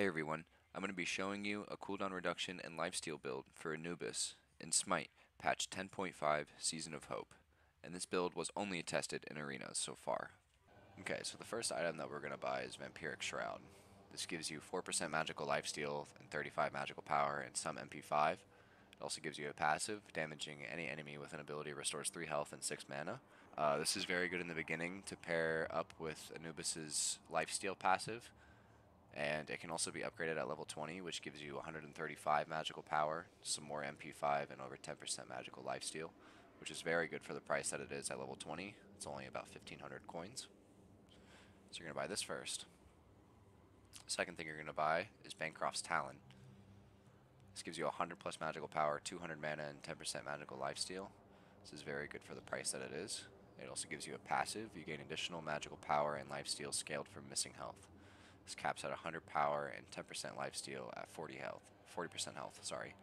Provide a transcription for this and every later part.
Hey everyone, I'm going to be showing you a cooldown reduction and lifesteal build for Anubis in Smite, patch 10.5 Season of Hope. And this build was only tested in arenas so far. Okay, so the first item that we're going to buy is Vampiric Shroud. This gives you 4% magical lifesteal and 35 magical power and some MP5. It also gives you a passive, damaging any enemy with an ability restores 3 health and 6 mana. Uh, this is very good in the beginning to pair up with Anubis's lifesteal passive and it can also be upgraded at level 20 which gives you 135 magical power some more MP5 and over 10% magical lifesteal which is very good for the price that it is at level 20 it's only about 1500 coins. So you're gonna buy this first. Second thing you're gonna buy is Bancroft's Talon. This gives you 100 plus magical power 200 mana and 10% magical lifesteal. This is very good for the price that it is. It also gives you a passive. You gain additional magical power and lifesteal scaled for missing health this caps at 100 power and 10% life steal at 40 health, 40% health, sorry.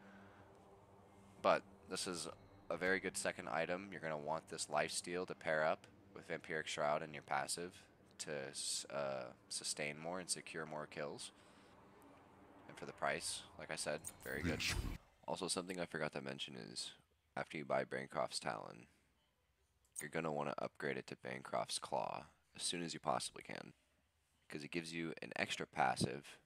But this is a very good second item. You're going to want this life steal to pair up with Vampiric Shroud and your passive to uh, sustain more and secure more kills. And for the price, like I said, very good. Also, something I forgot to mention is after you buy Bancroft's Talon, you're going to want to upgrade it to Bancroft's Claw as soon as you possibly can because it gives you an extra passive.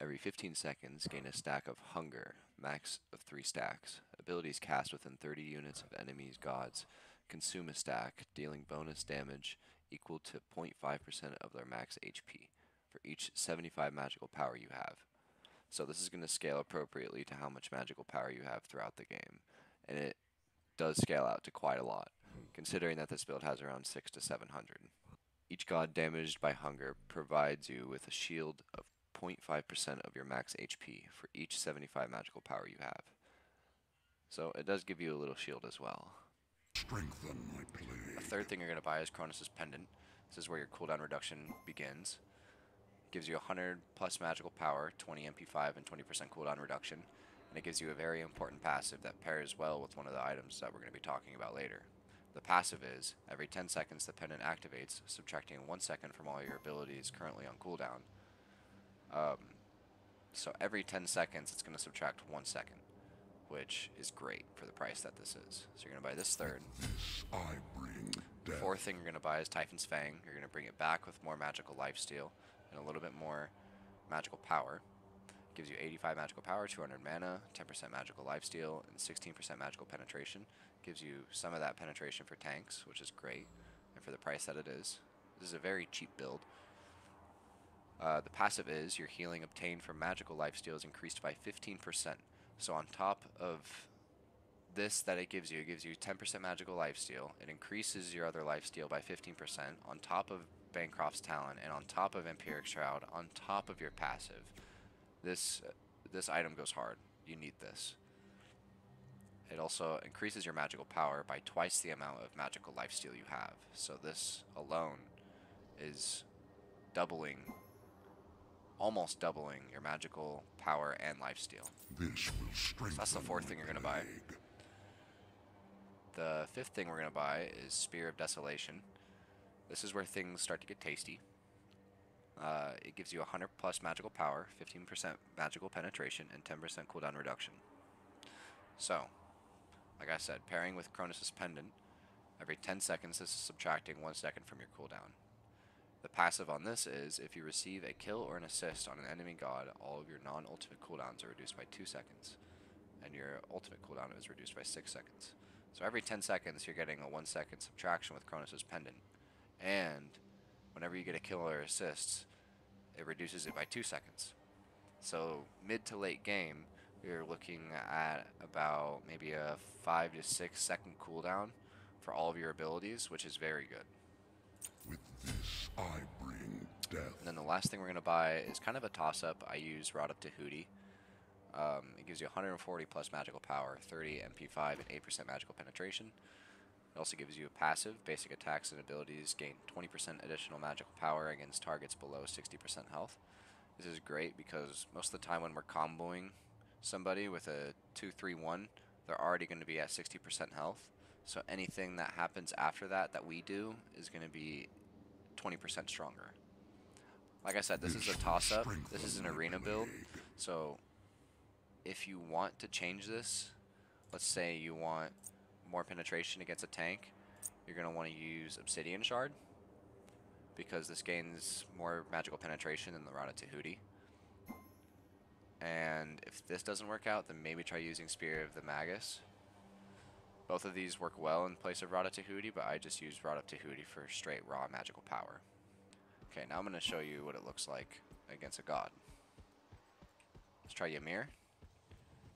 Every 15 seconds, gain a stack of Hunger, max of 3 stacks. Abilities cast within 30 units of enemies' gods consume a stack, dealing bonus damage equal to 0.5% of their max HP for each 75 magical power you have. So this is going to scale appropriately to how much magical power you have throughout the game. And it does scale out to quite a lot, considering that this build has around 6 to 700. Each god damaged by hunger provides you with a shield of 0.5% of your max HP for each 75 magical power you have. So it does give you a little shield as well. Strengthen my blade. The third thing you're going to buy is Chronos' Pendant. This is where your cooldown reduction begins. It gives you 100 plus magical power, 20 MP5, and 20% cooldown reduction. And it gives you a very important passive that pairs well with one of the items that we're going to be talking about later. The passive is, every 10 seconds the pendant activates, subtracting 1 second from all your abilities currently on cooldown. Um, so every 10 seconds it's going to subtract 1 second, which is great for the price that this is. So you're going to buy this third. The fourth thing you're going to buy is Typhon's Fang. You're going to bring it back with more magical lifesteal and a little bit more magical power. Gives you 85 magical power, 200 mana, 10% magical lifesteal, and 16% magical penetration. Gives you some of that penetration for tanks, which is great, and for the price that it is. This is a very cheap build. Uh, the passive is your healing obtained from magical lifesteal is increased by 15%. So on top of this that it gives you, it gives you 10% magical lifesteal. It increases your other lifesteal by 15% on top of Bancroft's Talon and on top of Vampiric Shroud, on top of your passive. This, this item goes hard. You need this. It also increases your magical power by twice the amount of magical lifesteal you have. So this alone is doubling, almost doubling your magical power and lifesteal. This will strengthen so that's the fourth thing you're going to buy. The fifth thing we're going to buy is Spear of Desolation. This is where things start to get tasty. Uh, it gives you 100 plus magical power, 15% magical penetration, and 10% cooldown reduction. So, like I said, pairing with Chronos' Pendant, every 10 seconds this is subtracting 1 second from your cooldown. The passive on this is, if you receive a kill or an assist on an enemy god, all of your non-ultimate cooldowns are reduced by 2 seconds, and your ultimate cooldown is reduced by 6 seconds. So every 10 seconds you're getting a 1 second subtraction with Chronos' Pendant. And whenever you get a kill or assists, it reduces it by two seconds. So mid to late game, you're looking at about maybe a five to six second cooldown for all of your abilities, which is very good. With this, I bring death. And then the last thing we're going to buy is kind of a toss-up. I use Rod of Tahuti. Um, it gives you 140 plus magical power, 30 MP5, and 8% magical penetration. It also gives you a passive, basic attacks and abilities gain 20% additional magical power against targets below 60% health. This is great because most of the time when we're comboing somebody with a 2-3-1, they're already going to be at 60% health. So anything that happens after that that we do is going to be 20% stronger. Like I said, this is a toss-up. This is an arena build. So if you want to change this, let's say you want more penetration against a tank, you're going to want to use Obsidian Shard because this gains more magical penetration than the Rod of Tahuti. And if this doesn't work out, then maybe try using Spear of the Magus. Both of these work well in place of Rod of Tahuti, but I just use Rod of Tahuti for straight raw magical power. Okay, now I'm going to show you what it looks like against a god. Let's try Ymir.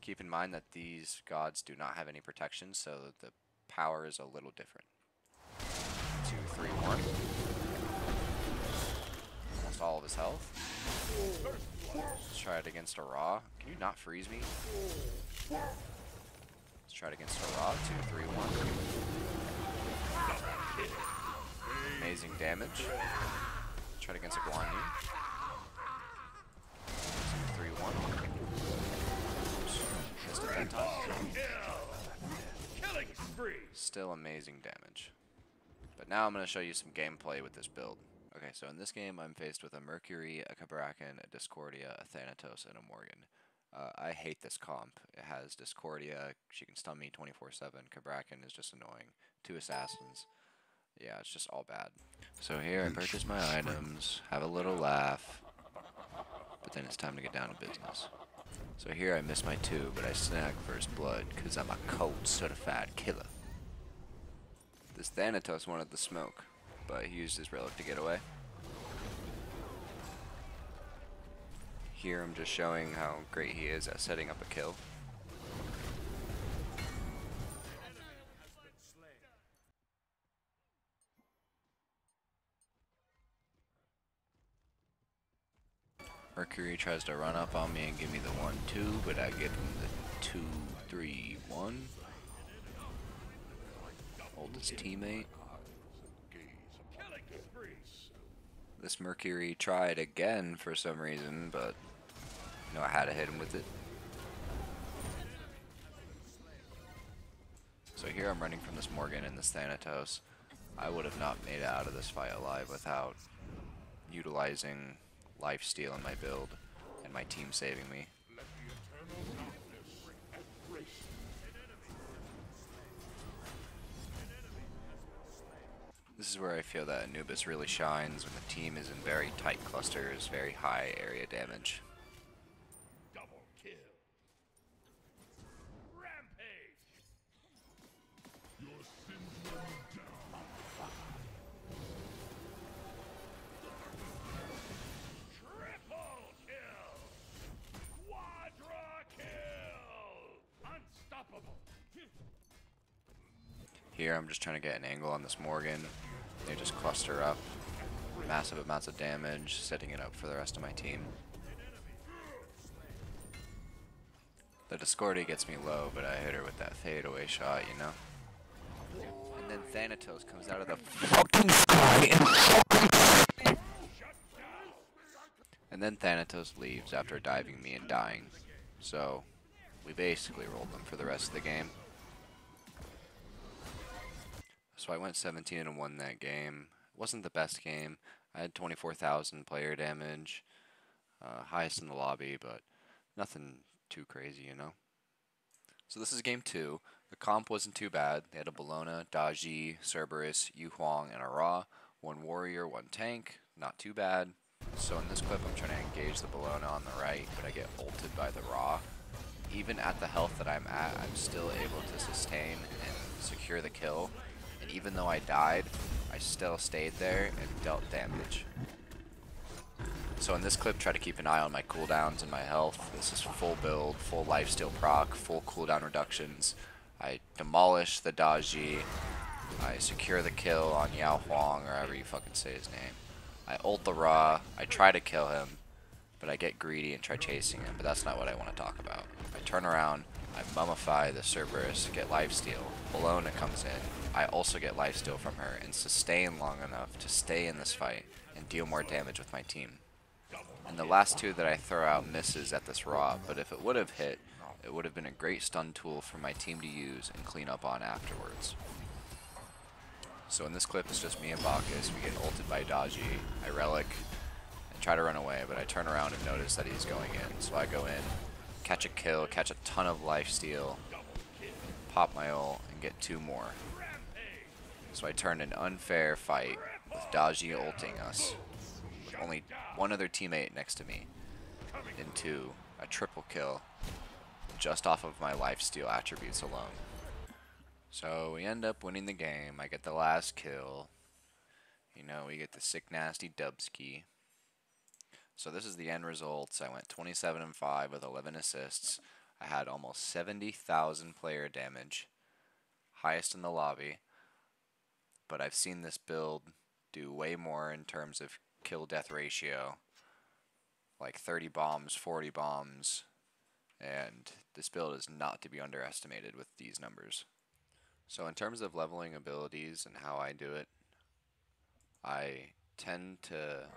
Keep in mind that these gods do not have any protection, so the power is a little different. Two, three, one. Almost all of his health. Let's try it against a Ra. Can you not freeze me? Let's try it against a Ra. Two, three, one. Amazing damage. Let's try it against a Guan Yu. Still amazing damage. But now I'm going to show you some gameplay with this build. Okay, so in this game I'm faced with a Mercury, a Cabrakan, a Discordia, a Thanatos, and a Morgan. Uh, I hate this comp. It has Discordia, she can stun me 24-7, Cabrakan is just annoying, two Assassins. Yeah, it's just all bad. So here I purchase my items, have a little laugh, but then it's time to get down to business. So here I miss my two, but I snag first blood, because I'm a cold certified killer. This Thanatos wanted the smoke, but he used his relic to get away. Here I'm just showing how great he is at setting up a kill. Mercury tries to run up on me and give me the 1-2, but I give him the 2-3-1. Hold his teammate. This Mercury tried again for some reason, but you know I had to hit him with it. So here I'm running from this Morgan and this Thanatos. I would have not made it out of this fight alive without utilizing life steal in my build and my team saving me. This is where I feel that Anubis really shines when the team is in very tight clusters, very high area damage. Here I'm just trying to get an angle on this Morgan. They just cluster up. Massive amounts of damage, setting it up for the rest of my team. The Discordia gets me low, but I hit her with that fadeaway shot, you know? And then Thanatos comes out of the fucking sky and fucking... And then Thanatos leaves after diving me and dying. So, we basically rolled them for the rest of the game. So I went 17 and won that game. It wasn't the best game. I had 24,000 player damage, uh, highest in the lobby, but nothing too crazy, you know. So this is game two. The comp wasn't too bad. They had a Bellona, Daji, Cerberus, Yu Huang, and a Ra. One warrior, one tank. Not too bad. So in this clip, I'm trying to engage the Bellona on the right, but I get ulted by the Ra. Even at the health that I'm at, I'm still able to sustain and secure the kill even though I died, I still stayed there and dealt damage. So in this clip, try to keep an eye on my cooldowns and my health. This is full build, full lifesteal proc, full cooldown reductions. I demolish the Daji. I secure the kill on Yao Huang, or however you fucking say his name. I ult the Ra. I try to kill him, but I get greedy and try chasing him, but that's not what I want to talk about. I turn around, I mummify the Cerberus, get lifesteal. Bellona comes in, I also get lifesteal from her and sustain long enough to stay in this fight and deal more damage with my team. And the last two that I throw out misses at this Ra, but if it would have hit, it would have been a great stun tool for my team to use and clean up on afterwards. So in this clip, it's just me and Bacchus. We get ulted by Daji. I relic, try to run away, but I turn around and notice that he's going in. So I go in, catch a kill, catch a ton of life steal, pop my ult, and get two more. So I turn an unfair fight with Daji ulting us, with only one other teammate next to me, into a triple kill just off of my life steal attributes alone. So we end up winning the game. I get the last kill. You know, we get the sick nasty Dubski. So this is the end results. I went 27 and 5 with 11 assists. I had almost 70,000 player damage. Highest in the lobby. But I've seen this build do way more in terms of kill death ratio. Like 30 bombs, 40 bombs. And this build is not to be underestimated with these numbers. So in terms of leveling abilities and how I do it, I tend to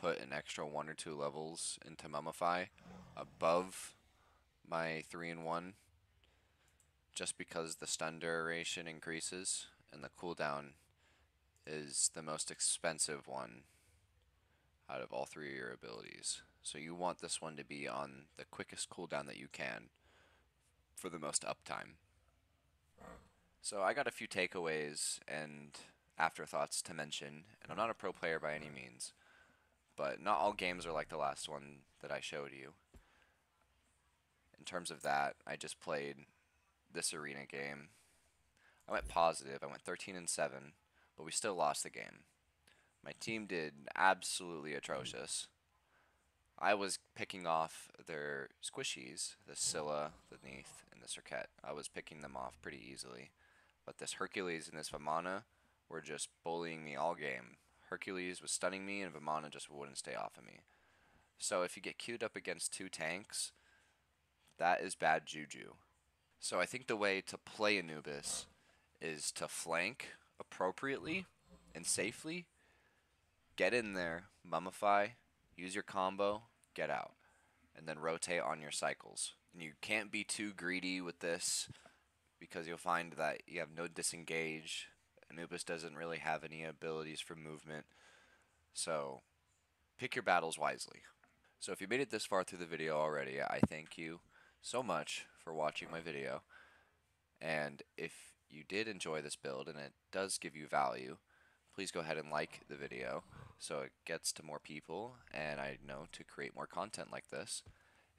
put an extra one or two levels into Mummify above my 3 and 1 just because the stun duration increases and the cooldown is the most expensive one out of all three of your abilities. So you want this one to be on the quickest cooldown that you can for the most uptime. So I got a few takeaways and afterthoughts to mention, and I'm not a pro player by any means, but not all games are like the last one that I showed you. In terms of that, I just played this arena game. I went positive. I went 13 and 7, but we still lost the game. My team did absolutely atrocious. I was picking off their squishies, the Scylla, the Neith, and the Serqet. I was picking them off pretty easily. But this Hercules and this Vamana were just bullying me all game. Hercules was stunning me, and Vamana just wouldn't stay off of me. So if you get queued up against two tanks, that is bad juju. So I think the way to play Anubis is to flank appropriately and safely, get in there, mummify, use your combo, get out, and then rotate on your cycles. And you can't be too greedy with this because you'll find that you have no disengage. Anubis doesn't really have any abilities for movement. So pick your battles wisely. So if you made it this far through the video already, I thank you so much for watching my video. And if you did enjoy this build and it does give you value, please go ahead and like the video so it gets to more people and I know to create more content like this.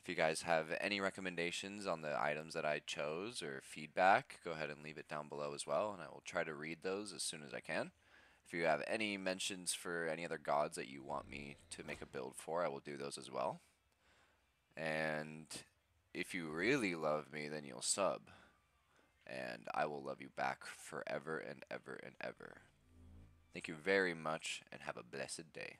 If you guys have any recommendations on the items that I chose or feedback, go ahead and leave it down below as well, and I will try to read those as soon as I can. If you have any mentions for any other gods that you want me to make a build for, I will do those as well. And if you really love me, then you'll sub. And I will love you back forever and ever and ever. Thank you very much, and have a blessed day.